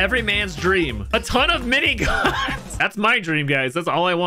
Every man's dream. A ton of miniguns. That's my dream, guys. That's all I want.